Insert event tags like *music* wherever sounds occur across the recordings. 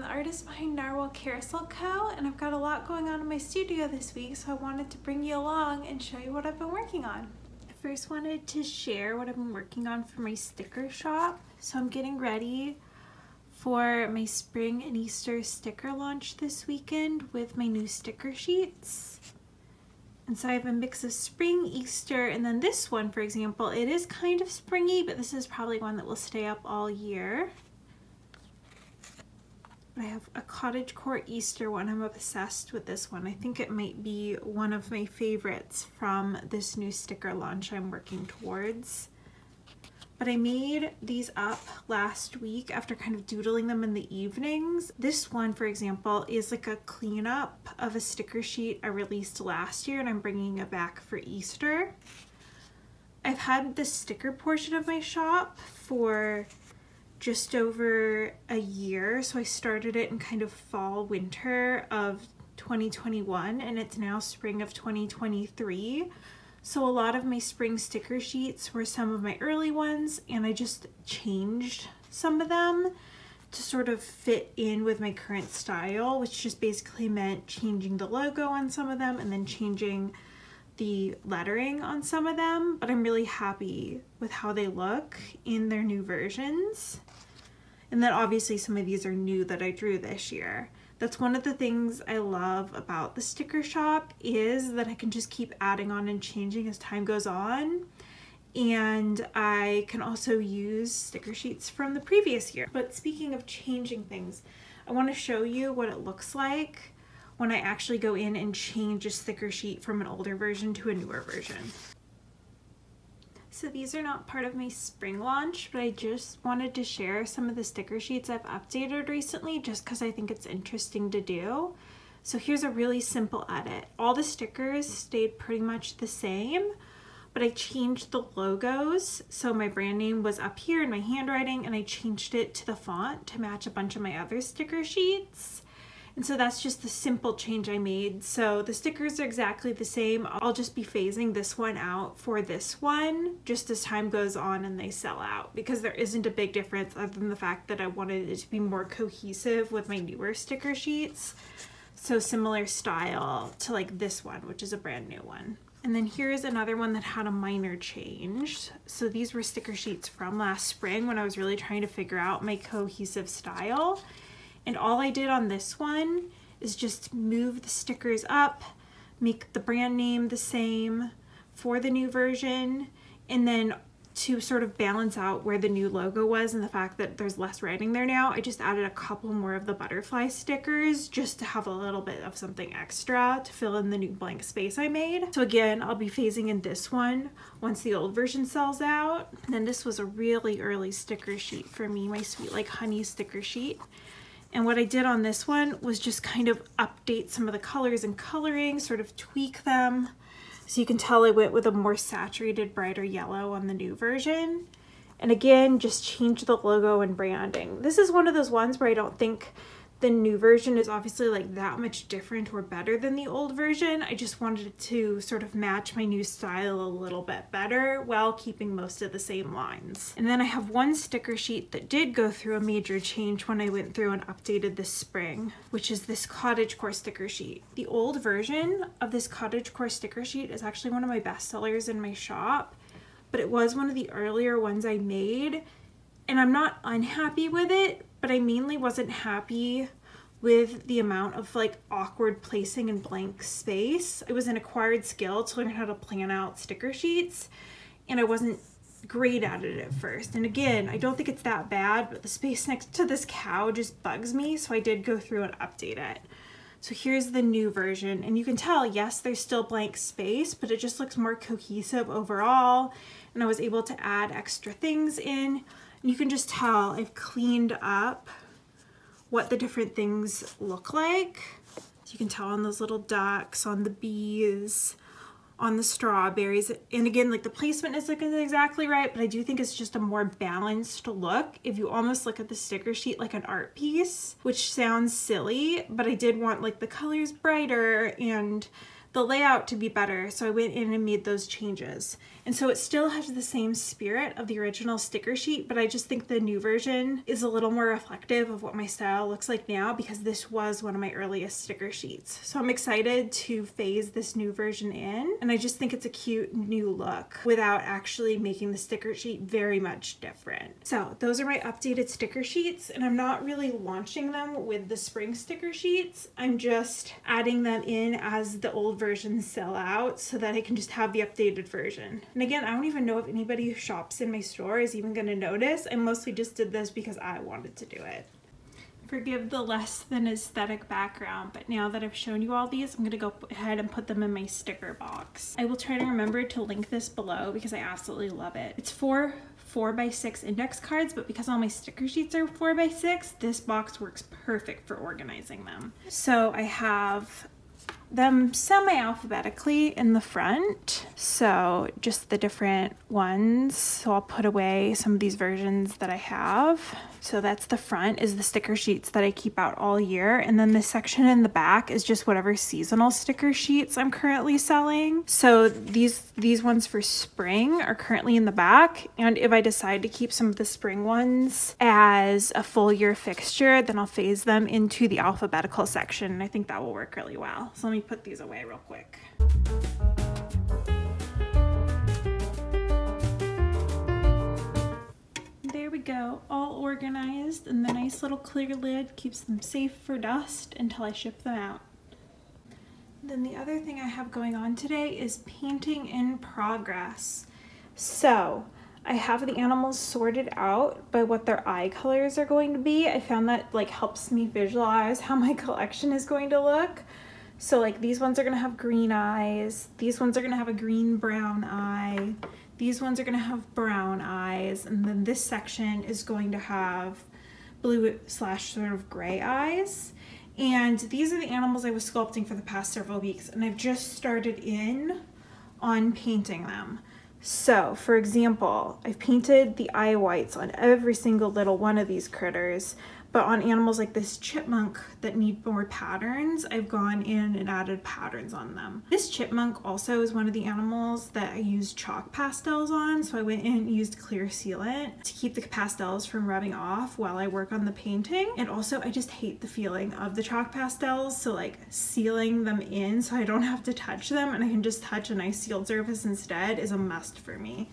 I'm the artist behind Narwhal Carousel Co. and I've got a lot going on in my studio this week so I wanted to bring you along and show you what I've been working on. I first wanted to share what I've been working on for my sticker shop. So I'm getting ready for my spring and Easter sticker launch this weekend with my new sticker sheets. And so I have a mix of spring, Easter, and then this one, for example, it is kind of springy, but this is probably one that will stay up all year. I have a cottagecore Easter one. I'm obsessed with this one. I think it might be one of my favorites from this new sticker launch I'm working towards. But I made these up last week after kind of doodling them in the evenings. This one, for example, is like a cleanup of a sticker sheet I released last year and I'm bringing it back for Easter. I've had the sticker portion of my shop for just over a year. So I started it in kind of fall winter of 2021 and it's now spring of 2023. So a lot of my spring sticker sheets were some of my early ones and I just changed some of them to sort of fit in with my current style, which just basically meant changing the logo on some of them and then changing the lettering on some of them, but I'm really happy with how they look in their new versions. And then obviously some of these are new that I drew this year. That's one of the things I love about the sticker shop is that I can just keep adding on and changing as time goes on. And I can also use sticker sheets from the previous year. But speaking of changing things, I want to show you what it looks like when I actually go in and change a sticker sheet from an older version to a newer version. So these are not part of my spring launch, but I just wanted to share some of the sticker sheets I've updated recently just because I think it's interesting to do. So here's a really simple edit. All the stickers stayed pretty much the same, but I changed the logos. So my brand name was up here in my handwriting and I changed it to the font to match a bunch of my other sticker sheets. And so that's just the simple change I made. So the stickers are exactly the same. I'll just be phasing this one out for this one just as time goes on and they sell out because there isn't a big difference other than the fact that I wanted it to be more cohesive with my newer sticker sheets. So similar style to like this one, which is a brand new one. And then here's another one that had a minor change. So these were sticker sheets from last spring when I was really trying to figure out my cohesive style. And all I did on this one is just move the stickers up, make the brand name the same for the new version, and then to sort of balance out where the new logo was and the fact that there's less writing there now, I just added a couple more of the butterfly stickers just to have a little bit of something extra to fill in the new blank space I made. So again, I'll be phasing in this one once the old version sells out. And then this was a really early sticker sheet for me, my Sweet Like Honey sticker sheet. And what I did on this one was just kind of update some of the colors and coloring, sort of tweak them. So you can tell I went with a more saturated, brighter yellow on the new version. And again, just change the logo and branding. This is one of those ones where I don't think the new version is obviously like that much different or better than the old version. I just wanted it to sort of match my new style a little bit better while keeping most of the same lines. And then I have one sticker sheet that did go through a major change when I went through and updated this spring, which is this cottagecore sticker sheet. The old version of this cottagecore sticker sheet is actually one of my best sellers in my shop, but it was one of the earlier ones I made and I'm not unhappy with it, but I mainly wasn't happy with the amount of like awkward placing and blank space. It was an acquired skill to learn how to plan out sticker sheets and I wasn't great at it at first. And again, I don't think it's that bad, but the space next to this cow just bugs me. So I did go through and update it. So here's the new version and you can tell, yes, there's still blank space, but it just looks more cohesive overall. And I was able to add extra things in. You can just tell I've cleaned up what the different things look like. You can tell on those little ducks, on the bees, on the strawberries. And again, like the placement is looking exactly right, but I do think it's just a more balanced look. If you almost look at the sticker sheet like an art piece, which sounds silly, but I did want like the colors brighter and the layout to be better. So I went in and made those changes. And so it still has the same spirit of the original sticker sheet, but I just think the new version is a little more reflective of what my style looks like now because this was one of my earliest sticker sheets. So I'm excited to phase this new version in. And I just think it's a cute new look without actually making the sticker sheet very much different. So those are my updated sticker sheets and I'm not really launching them with the spring sticker sheets. I'm just adding them in as the old versions sell out so that I can just have the updated version. And again, I don't even know if anybody who shops in my store is even going to notice. I mostly just did this because I wanted to do it. Forgive the less than aesthetic background, but now that I've shown you all these, I'm going to go ahead and put them in my sticker box. I will try to remember to link this below because I absolutely love it. It's for 4 by 6 index cards, but because all my sticker sheets are 4 by 6 this box works perfect for organizing them. So I have them semi-alphabetically in the front. So just the different ones. So I'll put away some of these versions that I have. So that's the front is the sticker sheets that I keep out all year. And then the section in the back is just whatever seasonal sticker sheets I'm currently selling. So these, these ones for spring are currently in the back. And if I decide to keep some of the spring ones as a full year fixture, then I'll phase them into the alphabetical section. And I think that will work really well. So let me put these away real quick. There we go, all organized and the nice little clear lid keeps them safe for dust until I ship them out. Then the other thing I have going on today is painting in progress. So I have the animals sorted out by what their eye colors are going to be. I found that like helps me visualize how my *laughs* collection is going to look. So like these ones are gonna have green eyes, these ones are gonna have a green brown eye, these ones are gonna have brown eyes, and then this section is going to have blue slash sort of gray eyes. And these are the animals I was sculpting for the past several weeks, and I've just started in on painting them. So, for example, I've painted the eye whites on every single little one of these critters. But on animals like this chipmunk that need more patterns, I've gone in and added patterns on them. This chipmunk also is one of the animals that I used chalk pastels on. So I went in and used clear sealant to keep the pastels from rubbing off while I work on the painting. And also I just hate the feeling of the chalk pastels. So like sealing them in so I don't have to touch them and I can just touch a nice sealed surface instead is a must for me.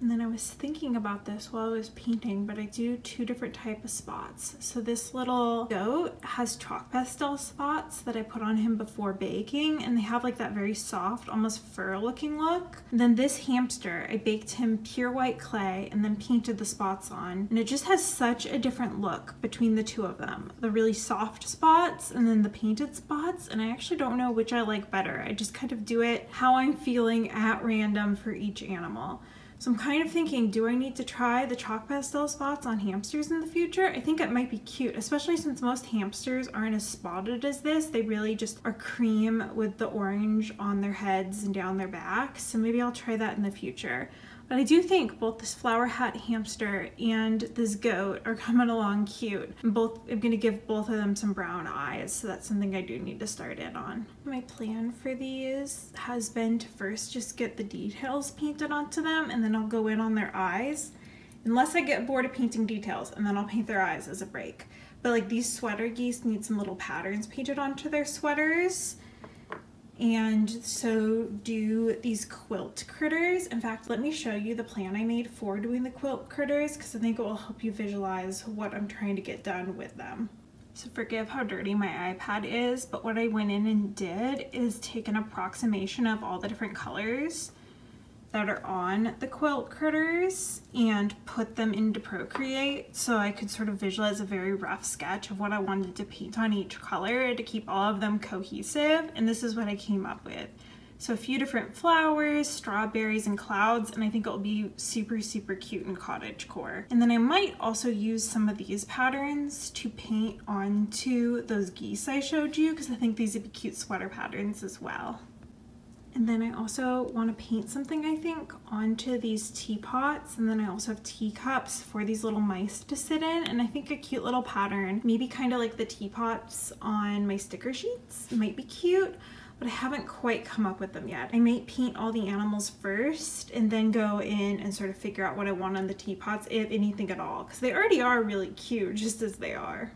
And then I was thinking about this while I was painting, but I do two different type of spots. So this little goat has chalk pastel spots that I put on him before baking, and they have like that very soft, almost fur looking look. And then this hamster, I baked him pure white clay and then painted the spots on. And it just has such a different look between the two of them. The really soft spots and then the painted spots. And I actually don't know which I like better. I just kind of do it how I'm feeling at random for each animal. So I'm kind of thinking, do I need to try the chalk pastel spots on hamsters in the future? I think it might be cute, especially since most hamsters aren't as spotted as this. They really just are cream with the orange on their heads and down their backs. So maybe I'll try that in the future. But I do think both this flower hat hamster and this goat are coming along cute. And both I'm gonna give both of them some brown eyes, so that's something I do need to start in on. My plan for these has been to first just get the details painted onto them and then I'll go in on their eyes. Unless I get bored of painting details and then I'll paint their eyes as a break. But like these sweater geese need some little patterns painted onto their sweaters and so do these quilt critters. In fact, let me show you the plan I made for doing the quilt critters because I think it will help you visualize what I'm trying to get done with them. So forgive how dirty my iPad is, but what I went in and did is take an approximation of all the different colors that are on the quilt critters and put them into Procreate so I could sort of visualize a very rough sketch of what I wanted to paint on each color to keep all of them cohesive and this is what I came up with. So a few different flowers, strawberries, and clouds, and I think it'll be super, super cute and cottage core. And then I might also use some of these patterns to paint onto those geese I showed you because I think these would be cute sweater patterns as well. And then I also want to paint something, I think, onto these teapots. And then I also have teacups for these little mice to sit in. And I think a cute little pattern, maybe kind of like the teapots on my sticker sheets, might be cute. but I haven't quite come up with them yet. I might paint all the animals first and then go in and sort of figure out what I want on the teapots, if anything at all, because they already are really cute just as they are.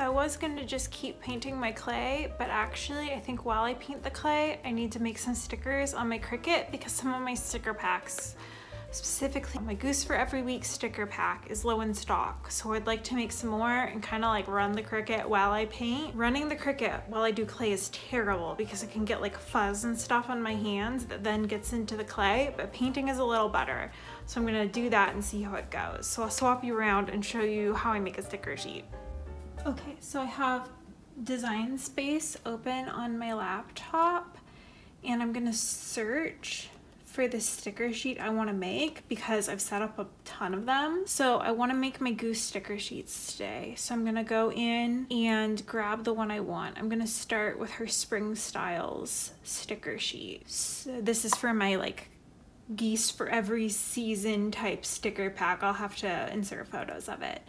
So I was going to just keep painting my clay, but actually I think while I paint the clay, I need to make some stickers on my Cricut because some of my sticker packs, specifically my Goose for Every Week sticker pack is low in stock. So I'd like to make some more and kind of like run the Cricut while I paint. Running the Cricut while I do clay is terrible because it can get like fuzz and stuff on my hands that then gets into the clay, but painting is a little better. So I'm gonna do that and see how it goes. So I'll swap you around and show you how I make a sticker sheet. Okay, so I have Design Space open on my laptop and I'm gonna search for the sticker sheet I want to make because I've set up a ton of them. So I want to make my goose sticker sheets today. So I'm to go in and grab the one I want. I'm to start with her Spring Styles sticker sheet. So this is for my like geese for every season type sticker pack. I'll have to insert photos of it.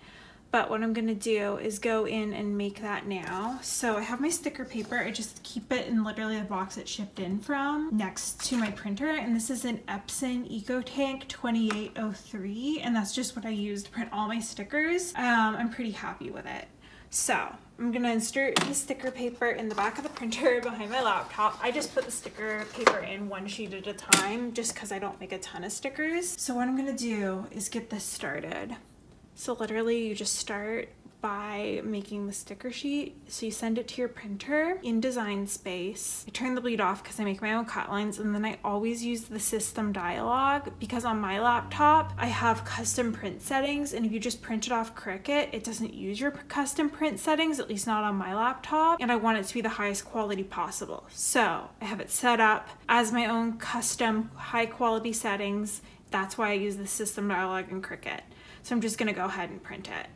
But what I'm gonna do is go in and make that now. So I have my sticker paper. I just keep it in literally the box it shipped in from next to my printer. And this is an Epson EcoTank 2803. And that's just what I use to print all my stickers. Um, I'm pretty happy with it. So I'm gonna insert the sticker paper in the back of the printer *laughs* behind my laptop. I just put the sticker paper in one sheet at a time just because I don't make a ton of stickers. So what I'm gonna do is get this started. So literally you just start by making the sticker sheet. So you send it to your printer in design space. I turn the bleed off because I make my own cut lines and then I always use the system dialog because on my laptop I have custom print settings and if you just print it off Cricut it doesn't use your custom print settings at least not on my laptop and I want it to be the highest quality possible. So I have it set up as my own custom high quality settings. That's why I use the system dialog in Cricut. So I'm just gonna go ahead and print it.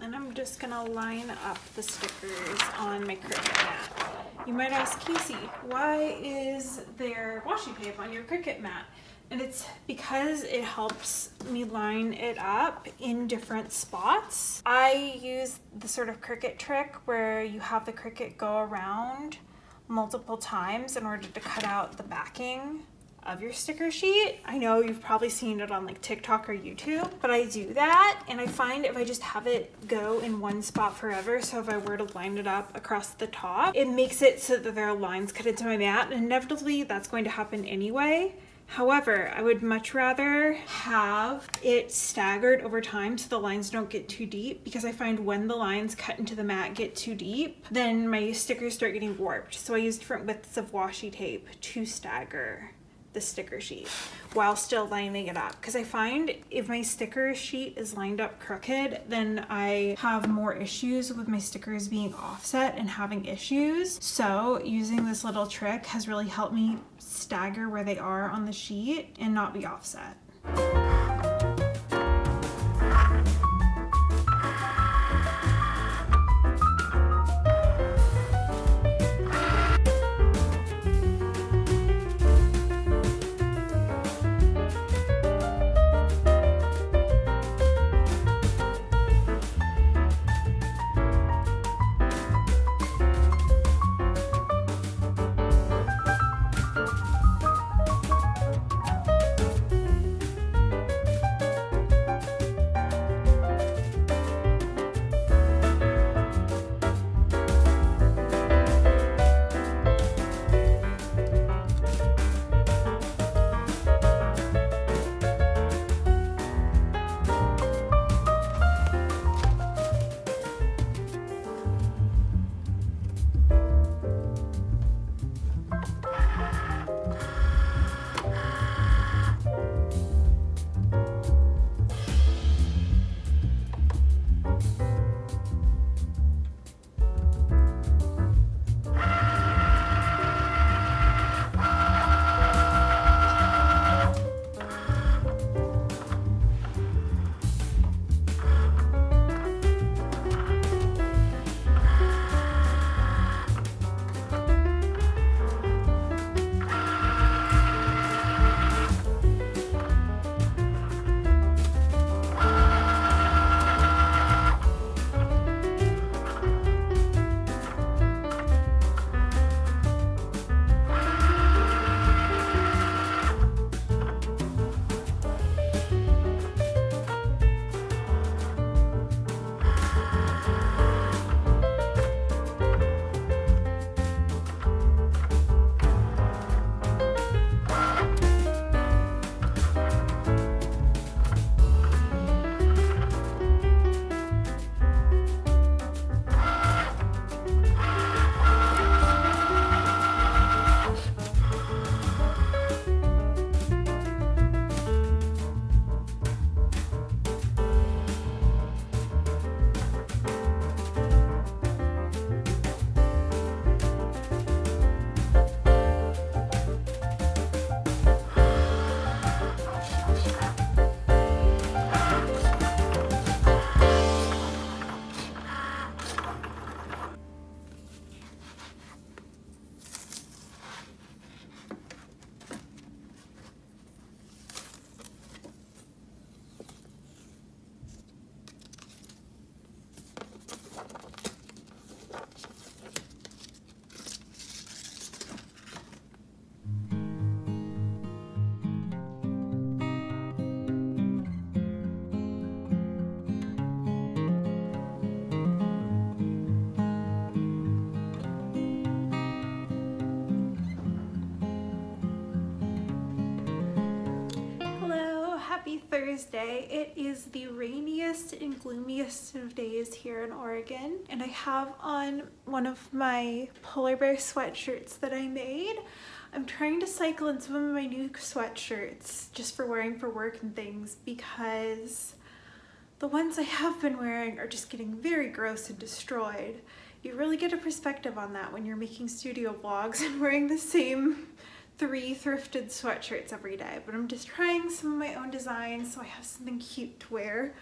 And I'm just gonna line up the stickers on my Cricut mat. You might ask, Casey, why is there washi tape on your Cricut mat? And it's because it helps me line it up in different spots. I use the sort of Cricut trick where you have the Cricut go around multiple times in order to cut out the backing of your sticker sheet. I know you've probably seen it on like TikTok or YouTube, but I do that and I find if I just have it go in one spot forever, so if I were to line it up across the top, it makes it so that there are lines cut into my mat and inevitably that's going to happen anyway. However, I would much rather have it staggered over time so the lines don't get too deep because I find when the lines cut into the mat get too deep, then my stickers start getting warped. So I use different widths of washi tape to stagger the sticker sheet while still lining it up because I find if my sticker sheet is lined up crooked then I have more issues with my stickers being offset and having issues so using this little trick has really helped me stagger where they are on the sheet and not be offset. Happy Thursday. It is the rainiest and gloomiest of days here in Oregon, and I have on one of my polar bear sweatshirts that I made. I'm trying to cycle in some of my new sweatshirts just for wearing for work and things because the ones I have been wearing are just getting very gross and destroyed. You really get a perspective on that when you're making studio vlogs and wearing the same three thrifted sweatshirts every day, but I'm just trying some of my own designs so I have something cute to wear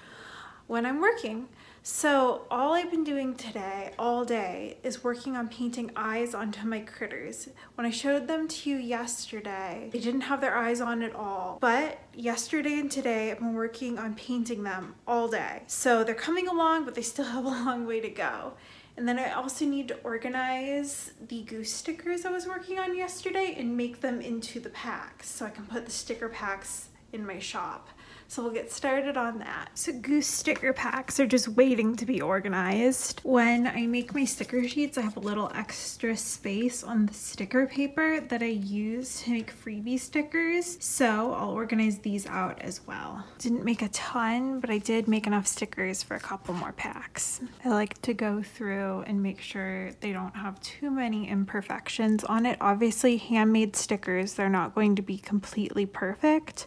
when I'm working. So all I've been doing today, all day, is working on painting eyes onto my critters. When I showed them to you yesterday, they didn't have their eyes on at all. But yesterday and today, I've been working on painting them all day. So they're coming along, but they still have a *laughs* long way to go. And then I also need to organize the goose stickers I was working on yesterday and make them into the packs so I can put the sticker packs in my shop. So we'll get started on that. So goose sticker packs are just waiting to be organized. When I make my sticker sheets, I have a little extra space on the sticker paper that I use to make freebie stickers. So I'll organize these out as well. Didn't make a ton, but I did make enough stickers for a couple more packs. I like to go through and make sure they don't have too many imperfections on it. Obviously handmade stickers, they're not going to be completely perfect,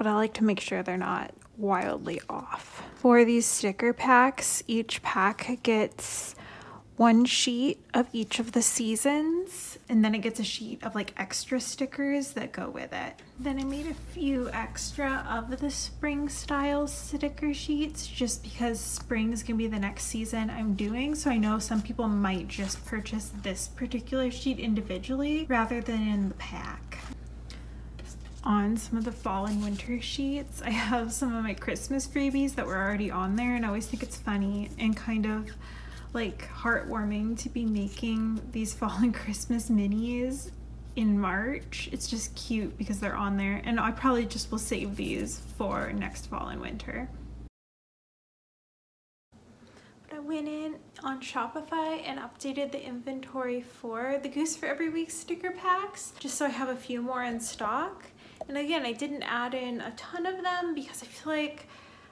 but I like to make sure they're not wildly off. For these sticker packs, each pack gets one sheet of each of the seasons and then it gets a sheet of like extra stickers that go with it. Then I made a few extra of the spring style sticker sheets just because spring is gonna be the next season I'm doing so I know some people might just purchase this particular sheet individually rather than in the pack on some of the fall and winter sheets. I have some of my Christmas freebies that were already on there and I always think it's funny and kind of like heartwarming to be making these *laughs* fall and Christmas minis in March. It's just cute because they're on there and I probably just will save these for next fall and winter. But I went in on Shopify and updated the inventory for the Goose for Every Week sticker packs just so I have a few more in stock. And again, I didn't add in a ton of them because I feel like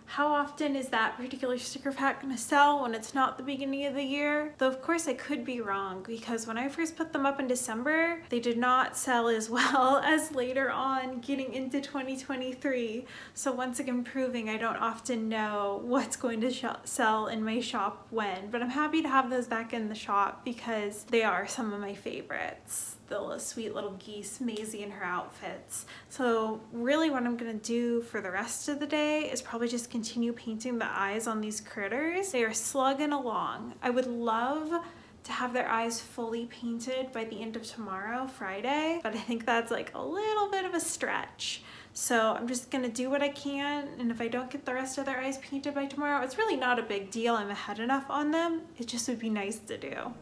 how often is that particular sticker pack gonna sell when it's not the beginning of the year? Though of course I could be wrong because when I first put them up in December, they did not sell as *laughs* well as later on getting into 2023. So once again proving I don't often know what's going to sell in my shop when, but I'm happy to have those back in the shop because they are some of my favorites the sweet little geese, Maisie in her outfits. So really what I'm gonna do for the rest of the day is probably just continue painting the eyes on these critters. They are slugging along. I would love to have their eyes fully painted by the end of tomorrow, Friday, but I think that's like a little bit of a stretch. So I'm just gonna do what I can, and if I don't get the rest of their eyes painted by tomorrow, it's really not a big deal. I'm ahead enough on them. It just would be nice to do.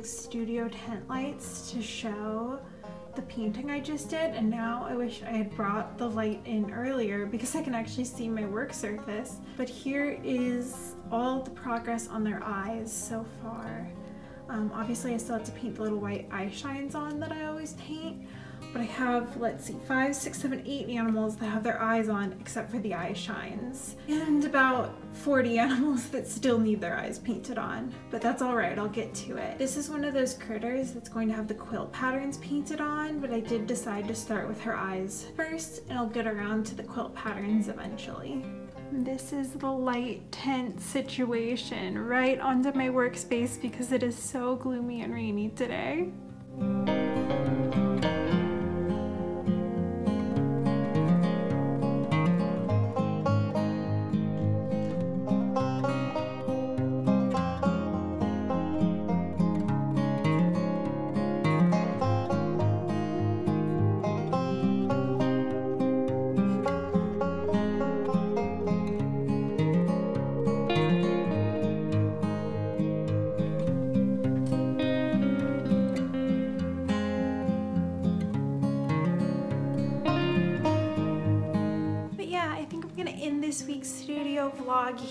Big studio tent lights to show the painting I just did and now I wish I had brought the light in earlier because I can actually see my work surface. But here is all the progress on their eyes so far. Um, obviously I still have to paint the little white eye shines on that I always paint, but I have, let's see, five, six, seven, eight animals that have their eyes on except for the eye shines. And about 40 animals that still need their eyes painted on, but that's all right, I'll get to it. This is one of those critters that's going to have the quilt patterns painted on, but I did decide to start with her eyes first, and I'll get around to the quilt patterns eventually. This is the light tent situation right onto my workspace because it is so gloomy and rainy today.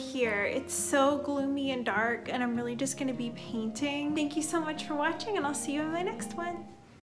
Here. It's so gloomy and dark and I'm really just gonna be painting. Thank you so much for watching and I'll see you in my next one.